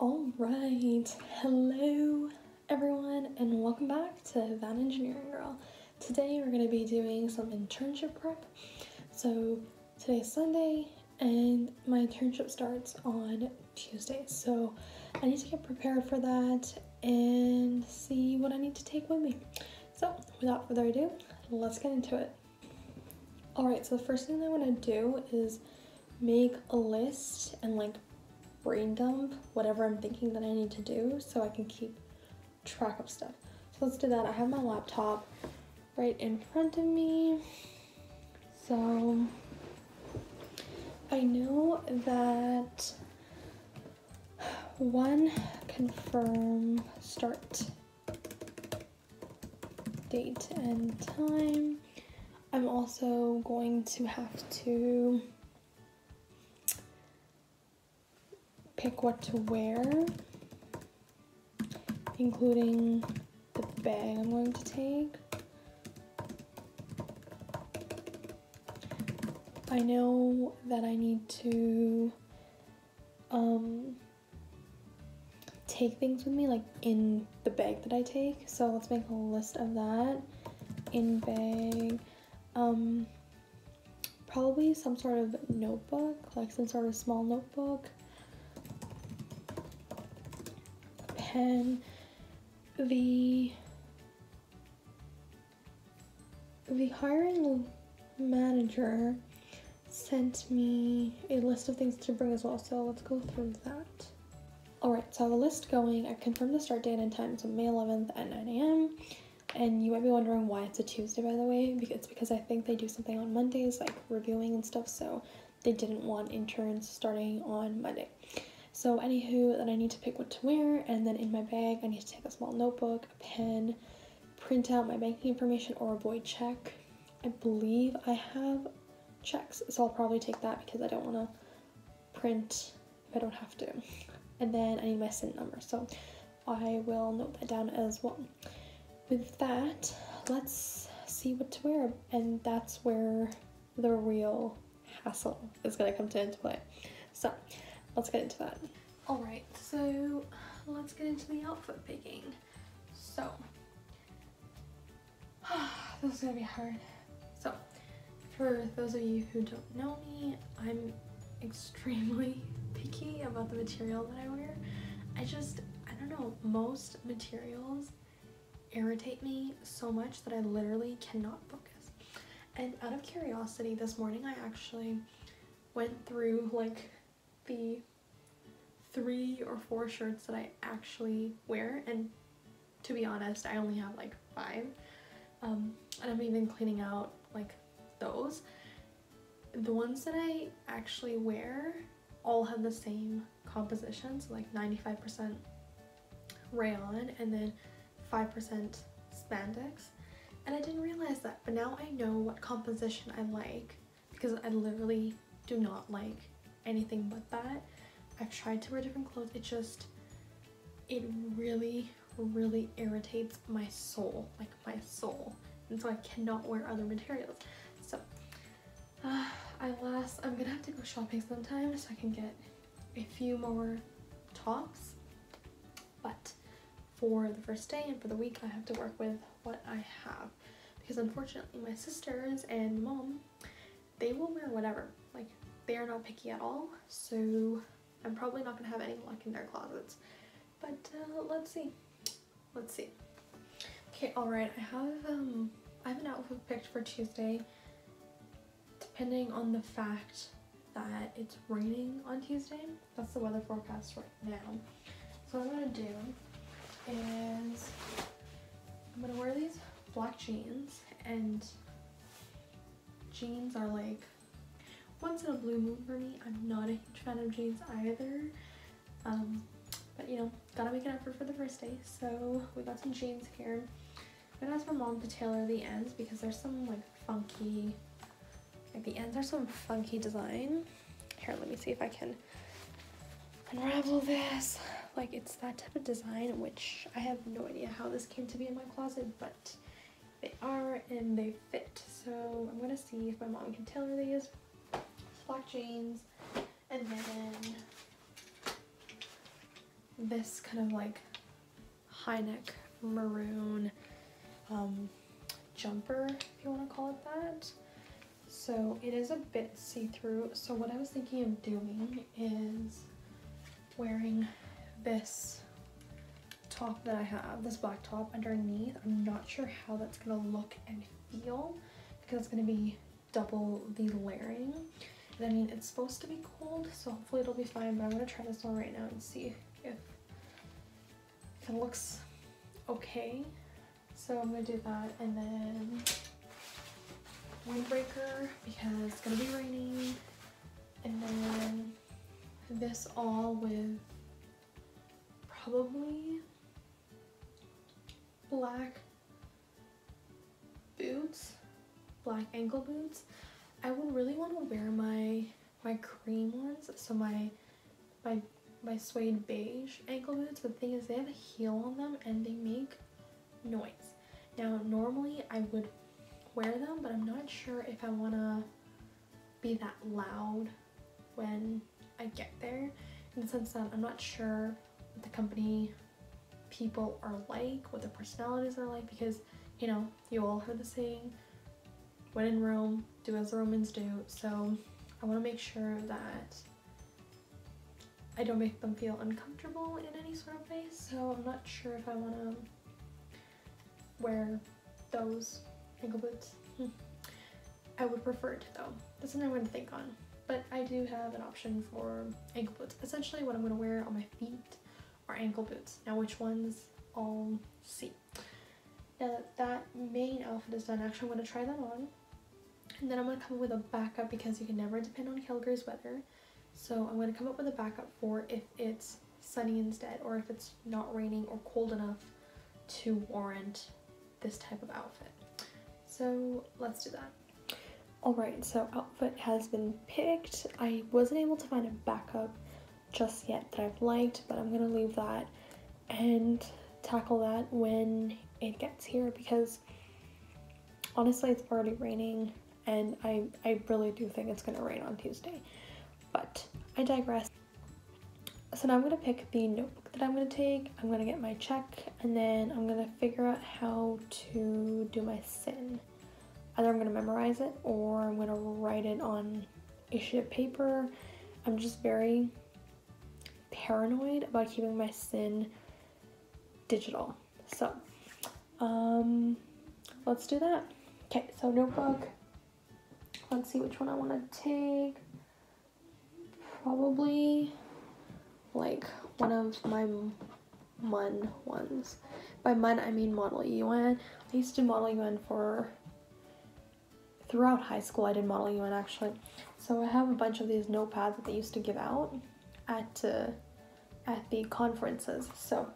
All right, hello everyone, and welcome back to That Engineering Girl. Today we're going to be doing some internship prep. So today's Sunday, and my internship starts on Tuesday. So I need to get prepared for that and see what I need to take with me. So without further ado, let's get into it. All right, so the first thing I want to do is make a list and like brain dump whatever I'm thinking that I need to do so I can keep track of stuff. So let's do that. I have my laptop right in front of me. So I know that one confirm start date and time. I'm also going to have to pick what to wear, including the bag I'm going to take. I know that I need to um, take things with me, like in the bag that I take. So let's make a list of that. In bag, um, probably some sort of notebook, like some sort of small notebook. Pen, the the hiring manager sent me a list of things to bring as well, so let's go through that. Alright, so I have a list going. I confirmed the start date and time, so May 11th at 9 a.m. And you might be wondering why it's a Tuesday, by the way. It's because I think they do something on Mondays, like reviewing and stuff, so they didn't want interns starting on Monday. So anywho, then I need to pick what to wear, and then in my bag I need to take a small notebook, a pen, print out my banking information or a void check. I believe I have checks, so I'll probably take that because I don't want to print if I don't have to. And then I need my SIN number, so I will note that down as well. With that, let's see what to wear, and that's where the real hassle is going to come to into play. So let's get into that. All right, so let's get into the outfit picking. So, this is gonna be hard. So, for those of you who don't know me, I'm extremely picky about the material that I wear. I just, I don't know, most materials irritate me so much that I literally cannot focus. And out of curiosity, this morning I actually went through like the three or four shirts that I actually wear and to be honest I only have like five. Um, and I'm even cleaning out like those. The ones that I actually wear all have the same composition so like 95% rayon and then 5% spandex. And I didn't realize that but now I know what composition I like because I literally do not like anything but that. I've tried to wear different clothes. It just, it really, really irritates my soul, like my soul. And so I cannot wear other materials. So, uh, I last, I'm gonna have to go shopping sometime so I can get a few more tops. But for the first day and for the week, I have to work with what I have. Because unfortunately, my sisters and mom, they will wear whatever. They are not picky at all, so I'm probably not gonna have any luck in their closets. But uh, let's see. Let's see. Okay, alright, I have um I have an outfit picked for Tuesday depending on the fact that it's raining on Tuesday. That's the weather forecast right now. So what I'm gonna do is I'm gonna wear these black jeans and jeans are like once in a blue moon for me. I'm not a huge fan of jeans either. Um, but you know, gotta make an effort for the first day. So we got some jeans here. I'm gonna ask my mom to tailor the ends because there's some like funky, like the ends are some funky design. Here, let me see if I can unravel this. Like it's that type of design, which I have no idea how this came to be in my closet, but they are and they fit. So I'm gonna see if my mom can tailor these black jeans, and then this kind of like high neck maroon um, jumper, if you want to call it that. So it is a bit see-through. So what I was thinking of doing is wearing this top that I have, this black top underneath. I'm not sure how that's gonna look and feel because it's gonna be double the layering. I mean, it's supposed to be cold, so hopefully it'll be fine, but I'm gonna try this on right now and see if, if it looks okay. So I'm gonna do that and then windbreaker because it's gonna be raining and then this all with probably black boots black ankle boots I would really want to wear my my cream ones so my my my suede beige ankle boots but the thing is they have a heel on them and they make noise now normally I would wear them, but I'm not sure if I want to be that loud when I get there. In the sense that I'm not sure what the company people are like, what their personalities are like, because, you know, you all heard the saying, when in Rome, do as the Romans do. So I want to make sure that I don't make them feel uncomfortable in any sort of way. So I'm not sure if I want to wear those ankle boots. Hmm. I would prefer it though. That's something I'm going to think on. But I do have an option for ankle boots. Essentially what I'm going to wear on my feet are ankle boots. Now which ones I'll see. Now that that main outfit is done, actually I'm going to try that on. And then I'm going to come up with a backup because you can never depend on Calgary's weather. So I'm going to come up with a backup for if it's sunny instead or if it's not raining or cold enough to warrant this type of outfit. So let's do that. Alright, so outfit has been picked. I wasn't able to find a backup just yet that I've liked, but I'm gonna leave that and tackle that when it gets here because honestly it's already raining and I, I really do think it's gonna rain on Tuesday. But I digress. So now I'm gonna pick the notebook that I'm gonna take. I'm gonna get my check and then I'm gonna figure out how to do my SIN. Either I'm gonna memorize it or I'm gonna write it on a sheet of paper. I'm just very paranoid about keeping my SIN digital. So, um, let's do that. Okay, so notebook. Let's see which one I want to take. Probably like one of my MUN ones. By MUN, I mean Model UN. I used to Model UN for throughout high school. I did Model UN actually. So I have a bunch of these notepads that they used to give out at uh, at the conferences. So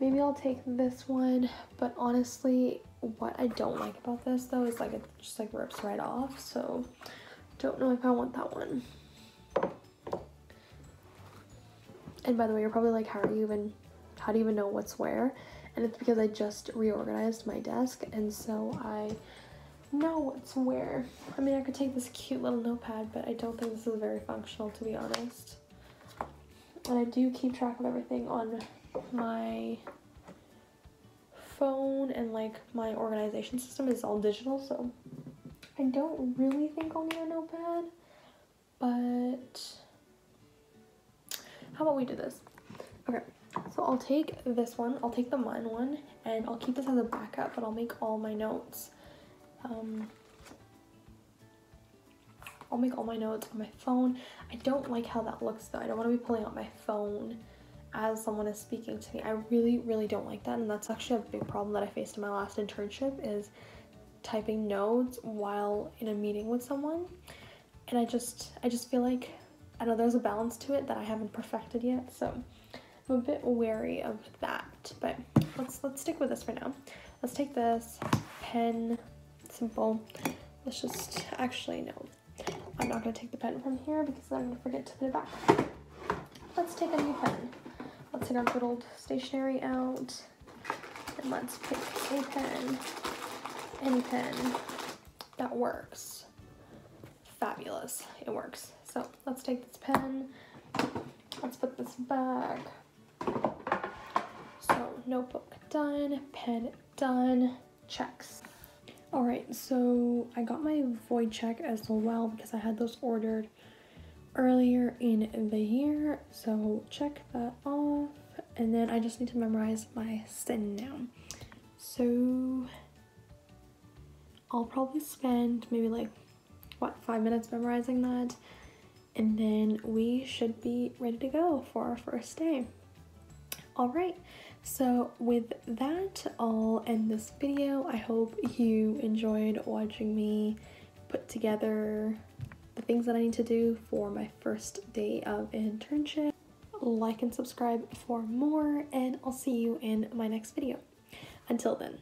maybe I'll take this one. But honestly, what I don't like about this though is like it just like rips right off. So don't know if I want that one. And by the way, you're probably like, how are you even, how do you even know what's where? And it's because I just reorganized my desk and so I know what's where. I mean, I could take this cute little notepad, but I don't think this is very functional to be honest. And I do keep track of everything on my phone and like my organization system is all digital, so I don't really think I'll need a notepad, but how about we do this? Okay, so I'll take this one, I'll take the MUN one, and I'll keep this as a backup, but I'll make all my notes. Um, I'll make all my notes on my phone. I don't like how that looks though. I don't want to be pulling out my phone as someone is speaking to me. I really, really don't like that. And that's actually a big problem that I faced in my last internship is typing notes while in a meeting with someone. And I just, I just feel like I know there's a balance to it that I haven't perfected yet, so I'm a bit wary of that. But let's let's stick with this for now. Let's take this pen, simple. Let's just actually no, I'm not gonna take the pen from here because I'm gonna forget to put it back. Let's take a new pen. Let's our good old stationery out, and let's pick a pen, any pen that works. Fabulous, it works. So let's take this pen, let's put this back. So notebook done, pen done, checks. All right, so I got my void check as well because I had those ordered earlier in the year. So check that off. And then I just need to memorize my SIN now. So I'll probably spend maybe like, what, five minutes memorizing that. And then we should be ready to go for our first day. All right, so with that, I'll end this video. I hope you enjoyed watching me put together the things that I need to do for my first day of internship. Like and subscribe for more, and I'll see you in my next video. Until then.